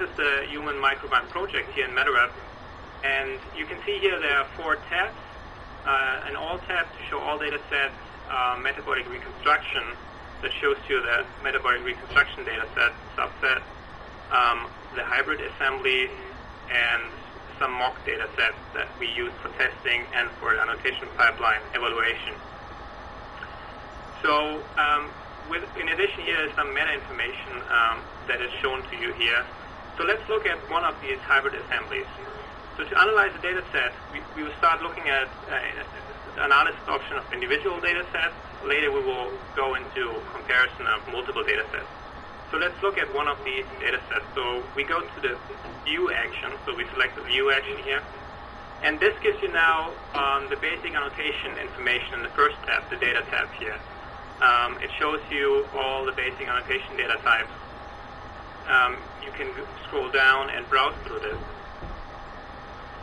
this is the Human Microbiome Project here in MetaRep. And you can see here there are four tabs. Uh, an all tab to show all data sets, uh, metabolic reconstruction that shows you the metabolic reconstruction data set subset, um, the hybrid assembly, and some mock data sets that we use for testing and for annotation pipeline evaluation. So um, with, in addition here is some meta information um, that is shown to you here. So let's look at one of these hybrid assemblies. So to analyze the data set, we, we will start looking at uh, analysis option of individual data sets. Later we will go into comparison of multiple data sets. So let's look at one of these data sets. So we go to the view action. So we select the view action here. And this gives you now um, the basic annotation information in the first tab, the data tab here. Um, it shows you all the basic annotation data types. Um, you can scroll down and browse through this.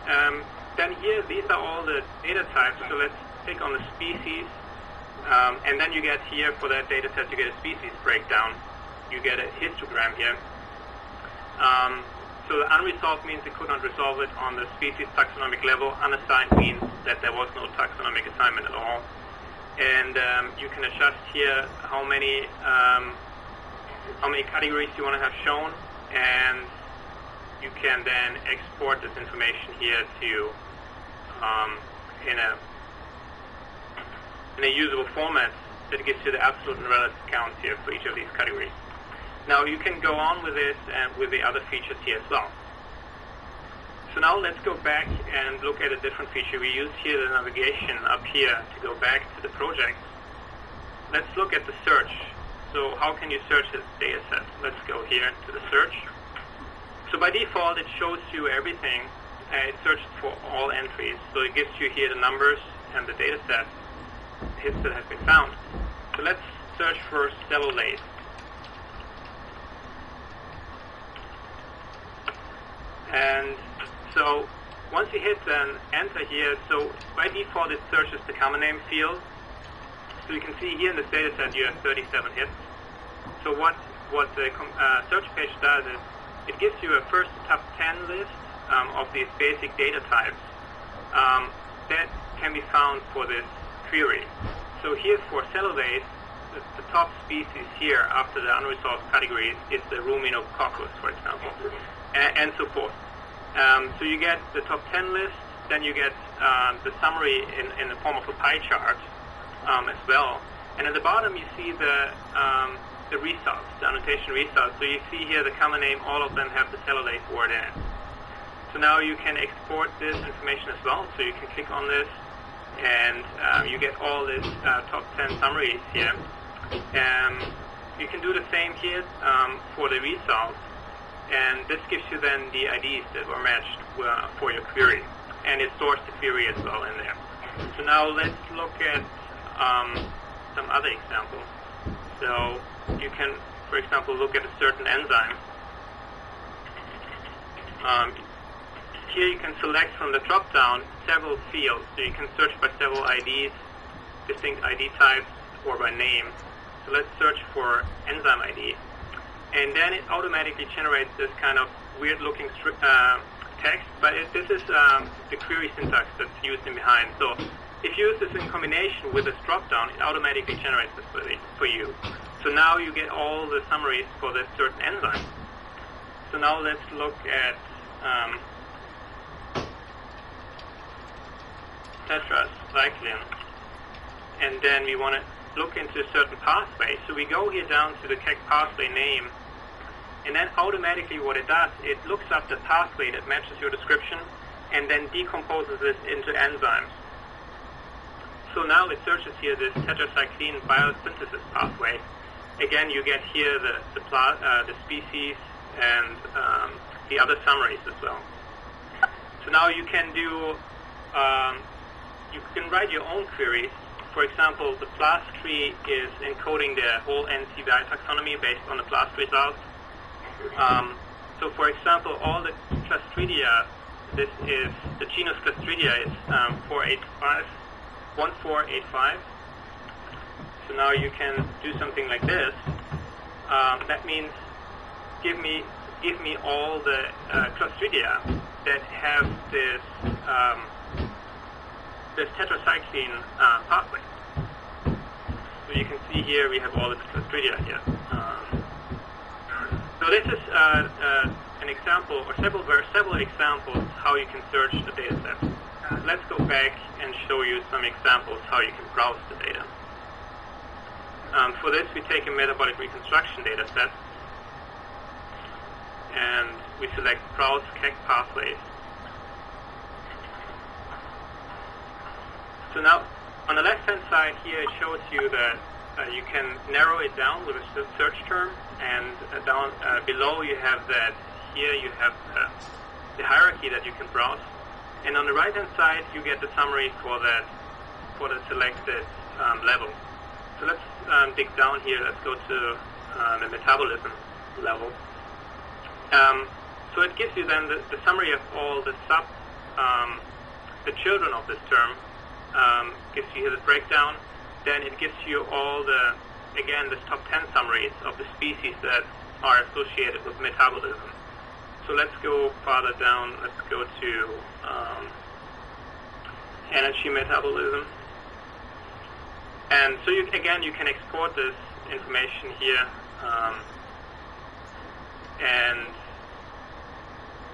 Um, then here, these are all the data types. So let's click on the species. Um, and then you get here, for that data set, you get a species breakdown you get a histogram here. Um, so the unresolved means it could not resolve it on the species taxonomic level. Unassigned means that there was no taxonomic assignment at all. And um, you can adjust here how many um, how many categories you want to have shown, and you can then export this information here to um, in a in a usable format that gives you the absolute and relative counts here for each of these categories. Now you can go on with this and with the other features here as well. So now let's go back and look at a different feature. We use here the navigation up here to go back to the project. Let's look at the search. So how can you search this data set? Let's go here to the search. So by default, it shows you everything. Uh, it searches for all entries. So it gives you here the numbers and the data set hits that have been found. So let's search for cellulase. And so once you hit then enter here, so by default it searches the common name field. So you can see here in this data set you have 37 hits. So what, what the uh, search page does is it gives you a first top 10 list um, of these basic data types um, that can be found for this query. So here for cellulase, the, the, top species here after the unresolved categories is the Ruminococcus, for example and, and so forth. Um, so you get the top 10 list, then you get uh, the summary in, in the form of a pie chart um, as well. And at the bottom you see the, um, the results, the annotation results. So you see here the common name, all of them have the cellulase word in. So now you can export this information as well. So you can click on this and um, you get all this uh, top 10 summaries here. Um, you can do the same here um, for the results and this gives you then the IDs that were matched uh, for your query, and it stores the query as well in there. So now let's look at um, some other examples. So you can, for example, look at a certain enzyme. Um, here you can select from the drop-down several fields, so you can search by several IDs, distinct ID types, or by name. So let's search for enzyme ID and then it automatically generates this kind of weird-looking uh, text. But it, this is um, the query syntax that's used in behind. So if you use this in combination with this drop-down, it automatically generates this for, you. So now you get all the summaries for this certain enzyme. So now let's look at um, tetracycline. And then we want to look into a certain pathway. So we go here down to the pathway name, and then automatically what it does, it looks up the pathway that matches your description, and then decomposes this into enzymes. So now it searches here this tetracycline biosynthesis pathway. Again, you get here the the, uh, the species and um, the other summaries as well. So now you can do, um, you can write your own queries for example, the BLAST tree is encoding the whole NCBI taxonomy based on the BLAST results. Um, so, for example, all the Clostridia, this is the genus Clostridia is um, 485, 1485. So now you can do something like this. Um, that means give me give me all the uh, Clostridia that have this um, this tetracycline uh, pathway. So you can see here we have all the Clostridia here. Um, so this is uh, uh, an example, or several several examples how you can search the data set. Let's go back and show you some examples how you can browse the data. Um, for this, we take a metabolic reconstruction data set, and we select Browse KEGG Pathways. So now, on the left-hand side here, it shows you that uh, you can narrow it down with a search term, and uh, down uh, below you have that. Here you have uh, the hierarchy that you can browse, and on the right-hand side you get the summary for that for the selected um, level. So let's um, dig down here. Let's go to uh, the metabolism level. Um, so it gives you then the, the, summary of all the sub, um, the children of this term. Um, gives you here the breakdown. Then it gives you all the, again, the top 10 summaries of the species that are associated with metabolism. So let's go farther down. Let's go to um, energy metabolism. And so you, again, you can export this information here. Um, and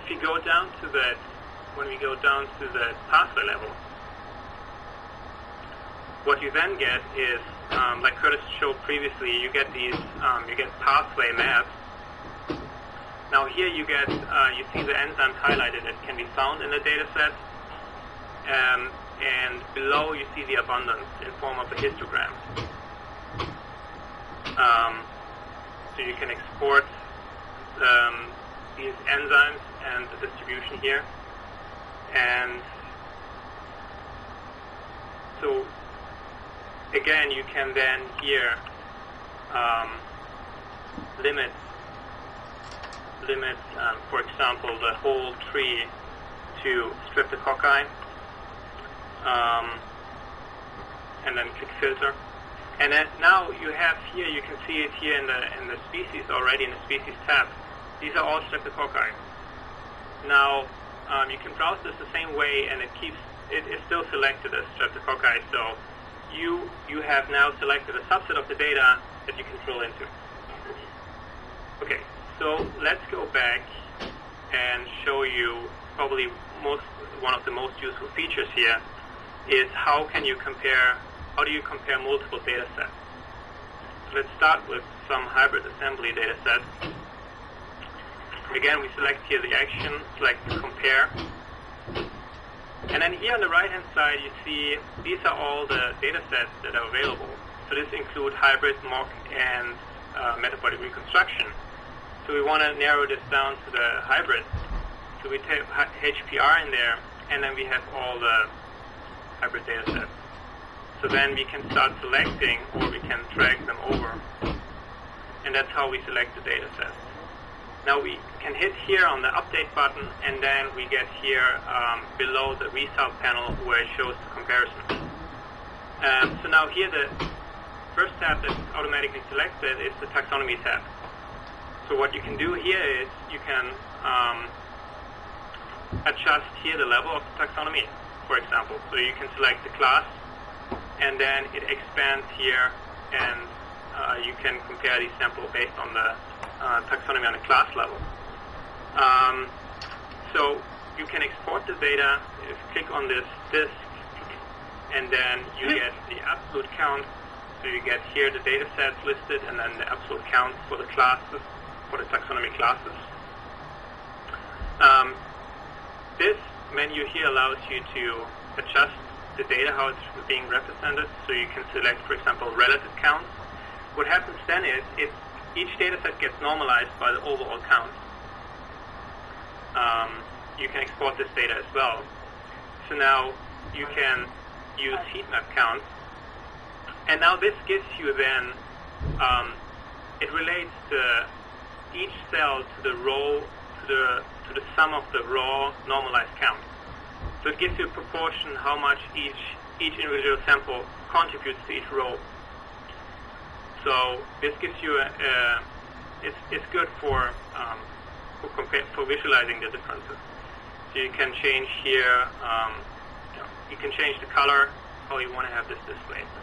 if you go down to that, when we go down to the pathway level, what you then get is, um, like Curtis showed previously, you get these, um, you get pathway maps. Now here you get, uh, you see the enzymes highlighted that can be found in the data set. Um, and below you see the abundance in form of a histogram. Um, so you can export um, these enzymes and the distribution here. And so again, you can then here um, limit limit, um, for example, the whole tree to streptococci um, and then click filter. And then now you have here, you can see it here in the in the species already in the species tab. These are all streptococci. Now um, you can browse this the same way, and it keeps it is still selected as streptococci. So you you have now selected a subset of the data that you can drill into. Okay, so let's go back and show you probably most one of the most useful features here is how can you compare, how do you compare multiple data sets? So let's start with some hybrid assembly data sets. Again, we select here the action, select compare. And then here on the right-hand side, you see these are all the data sets that are available. So this include hybrid, mock, and uh, metabolic reconstruction. So we want to narrow this down to the hybrid. So we take HPR in there, and then we have all the hybrid data sets. So then we can start selecting or we can drag them over. And that's how we select the data sets. Now we can hit here on the update button and then we get here um, below the result panel where it shows the comparison. Um, so now here the first tab that's automatically selected is the taxonomy tab. So what you can do here is you can um, adjust here the level of the taxonomy for example. So you can select the class, and then it expands here, and uh, you can compare the sample based on the uh, taxonomy on the class level. Um, so you can export the data. If you click on this disk, and then you get the absolute count. So you get here the data sets listed, and then the absolute count for the classes, for the taxonomy classes. Um, this menu here allows you to adjust the data, how it's being represented. So you can select, for example, relative counts. What happens then is it, each data set gets normalized by the overall count. Um, you can export this data as well. So now you can use heat map counts. And now this gives you then, um, it relates the, each cell to the row, to the to the sum of the raw normalized count. So it gives you a proportion how much each each individual sample contributes to each row. So this gives you a, a it's it's good for um, for, compare, for visualizing the differences. So you can change here, um, you, know, you can change the color, how you want to have this displayed.